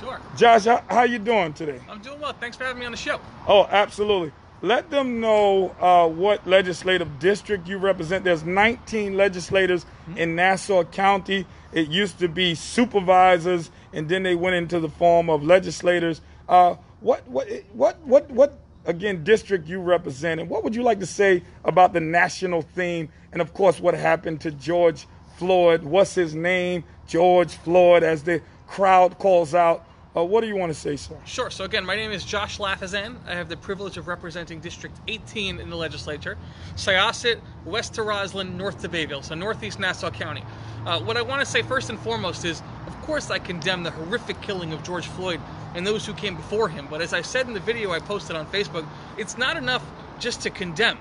Sure. Josh, how, how you doing today? I'm doing well. Thanks for having me on the show. Oh, absolutely. Let them know uh, what legislative district you represent. There's 19 legislators mm-hmm. in Nassau County. It used to be supervisors, and then they went into the form of legislators. Uh, what, what, what, what, what, again, district you represent, and what would you like to say about the national theme, and of course, what happened to George Floyd? What's his name? George Floyd, as the crowd calls out. Uh, what do you want to say, sir? Sure. So again, my name is Josh Lafazan. I have the privilege of representing District 18 in the legislature, Syosset, west to Roslyn, north to Bayville, so northeast Nassau County. Uh, what I want to say first and foremost is, of course, I condemn the horrific killing of George Floyd and those who came before him. But as I said in the video I posted on Facebook, it's not enough just to condemn.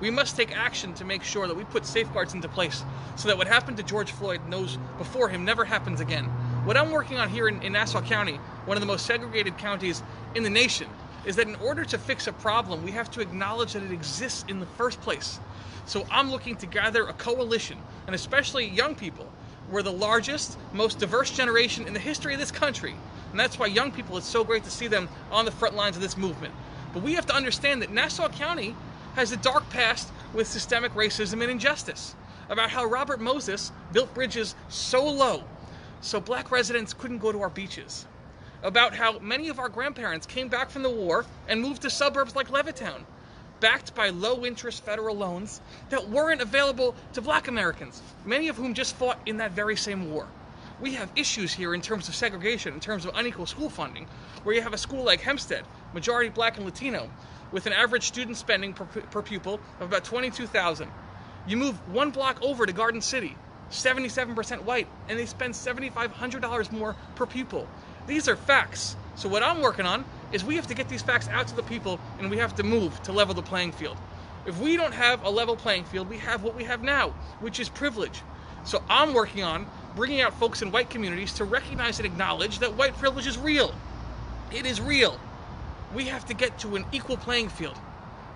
We must take action to make sure that we put safeguards into place so that what happened to George Floyd and those before him never happens again. What I'm working on here in, in Nassau County, one of the most segregated counties in the nation, is that in order to fix a problem, we have to acknowledge that it exists in the first place. So I'm looking to gather a coalition, and especially young people. We're the largest, most diverse generation in the history of this country. And that's why young people, it's so great to see them on the front lines of this movement. But we have to understand that Nassau County has a dark past with systemic racism and injustice. About how Robert Moses built bridges so low so black residents couldn't go to our beaches. About how many of our grandparents came back from the war and moved to suburbs like Levittown, backed by low interest federal loans that weren't available to black Americans, many of whom just fought in that very same war. We have issues here in terms of segregation, in terms of unequal school funding, where you have a school like Hempstead, majority black and Latino, with an average student spending per, per pupil of about 22,000. You move one block over to Garden City, 77% white, and they spend $7,500 more per pupil. These are facts. So what I'm working on is we have to get these facts out to the people and we have to move to level the playing field. If we don't have a level playing field, we have what we have now, which is privilege. So I'm working on bringing out folks in white communities to recognize and acknowledge that white privilege is real. It is real. We have to get to an equal playing field.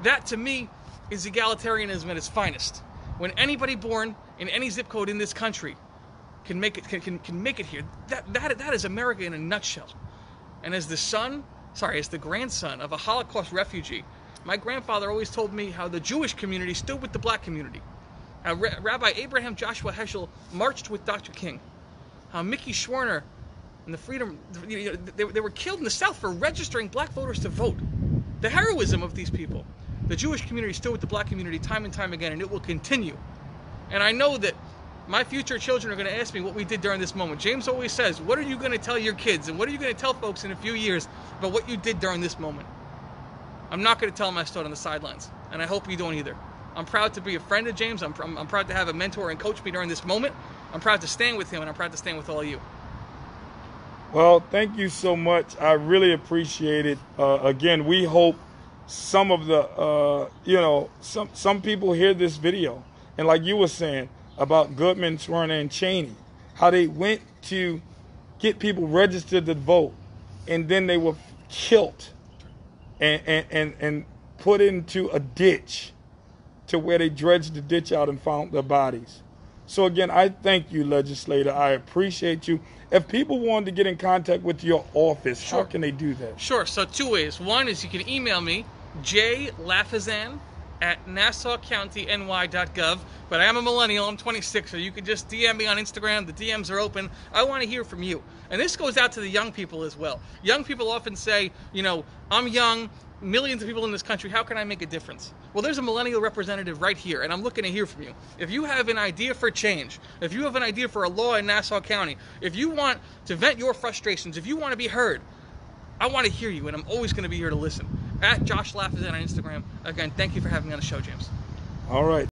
That to me is egalitarianism at its finest. When anybody born in any zip code in this country can make it can, can, can make it here. That, that that is America in a nutshell. And as the son, sorry, as the grandson of a Holocaust refugee, my grandfather always told me how the Jewish community stood with the black community. How Ra- Rabbi Abraham Joshua Heschel marched with Dr. King. How Mickey Schwerner and the freedom you know, they, they were killed in the South for registering black voters to vote. The heroism of these people. The Jewish community stood with the black community time and time again, and it will continue. And I know that my future children are going to ask me what we did during this moment. James always says, What are you going to tell your kids? And what are you going to tell folks in a few years about what you did during this moment? I'm not going to tell them I stood on the sidelines. And I hope you don't either. I'm proud to be a friend of James. I'm, I'm, I'm proud to have a mentor and coach me during this moment. I'm proud to stand with him, and I'm proud to stand with all of you. Well, thank you so much. I really appreciate it. Uh, again, we hope some of the, uh, you know, some some people hear this video and like you were saying about Goodman, Schwerner, and Chaney, how they went to get people registered to vote, and then they were killed and, and, and, and put into a ditch to where they dredged the ditch out and found their bodies. So again, I thank you, legislator. I appreciate you. If people wanted to get in contact with your office, sure. how can they do that? Sure. So two ways. One is you can email me, jlafazan at nassaucountyny.gov. But I am a millennial. I'm 26, so you can just DM me on Instagram. The DMs are open. I want to hear from you. And this goes out to the young people as well. Young people often say, you know, I'm young, millions of people in this country, how can I make a difference? Well, there's a millennial representative right here, and I'm looking to hear from you. If you have an idea for change, if you have an idea for a law in Nassau County, if you want to vent your frustrations, if you want to be heard, I want to hear you, and I'm always going to be here to listen at Josh Lafazan on Instagram. Again, thank you for having me on the show, James. All right.